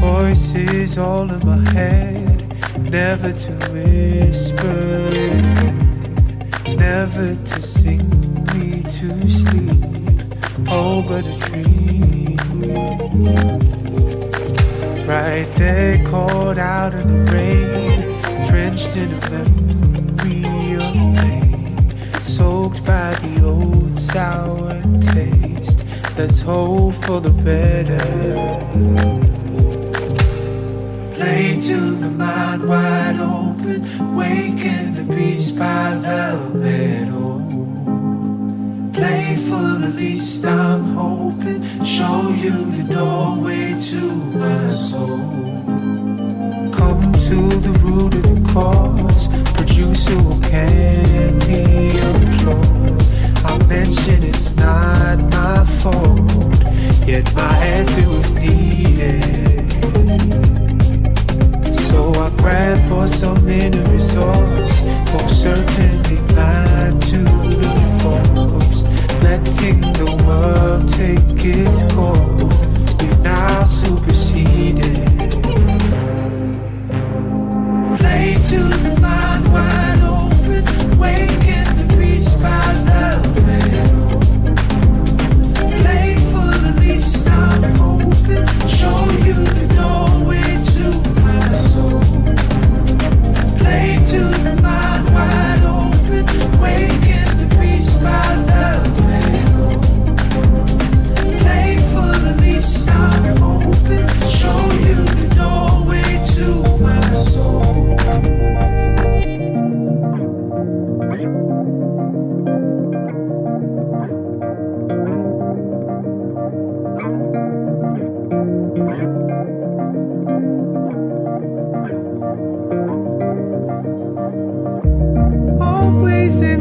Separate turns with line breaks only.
voices all in my head, never to whisper never to sing me to sleep. Oh, but a dream. Right there, caught out in the rain, drenched in a memory of pain, soaked by the old sour taste. Let's hope for the better play to the mind wide open, waking the beast by the middle. Play for the least I'm hoping, show you the doorway to my soul. Come to the root of the cause, producer will candy applause. I mention it's not my fault, yet my letting the world take its course. always